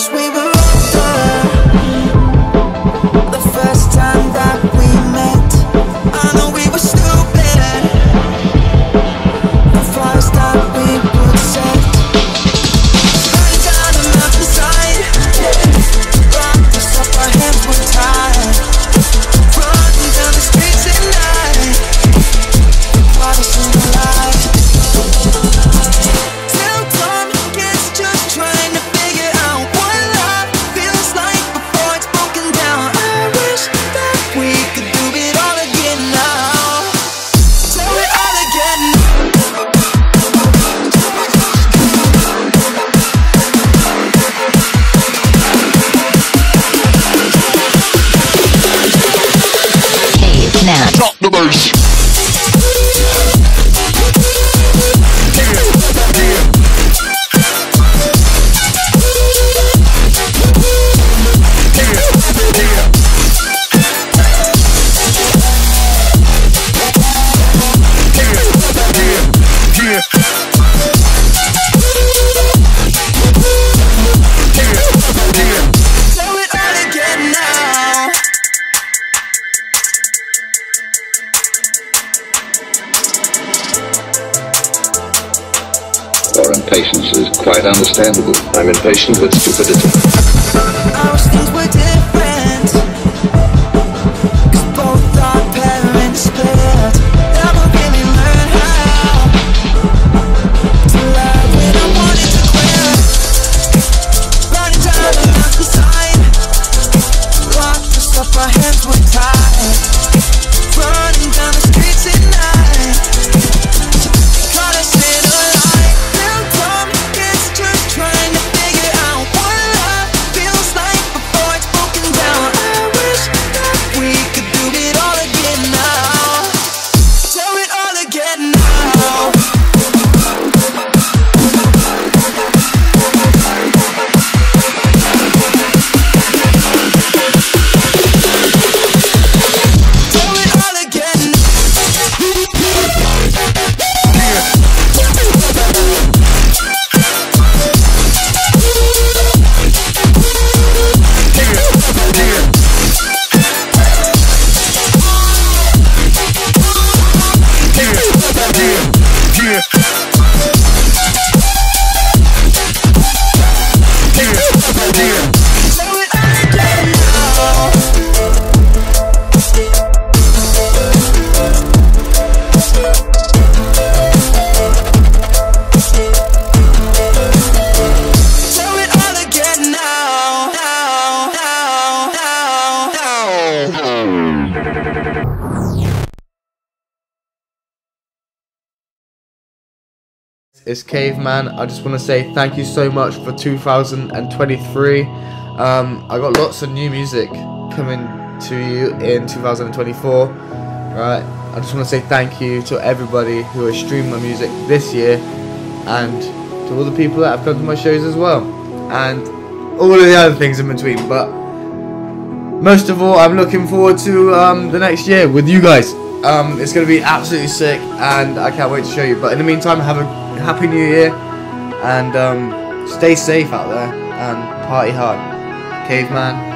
wish we were the. Impatience is quite understandable. I'm impatient with stupidity. It's Caveman. I just want to say thank you so much for 2023. Um, I got lots of new music coming to you in 2024. Right. I just want to say thank you to everybody who has streamed my music this year and to all the people that have come to my shows as well. And all of the other things in between. But most of all, I'm looking forward to um, the next year with you guys. Um, it's going to be absolutely sick, and I can't wait to show you. But in the meantime, have a happy new year, and um, stay safe out there, and party hard. Caveman,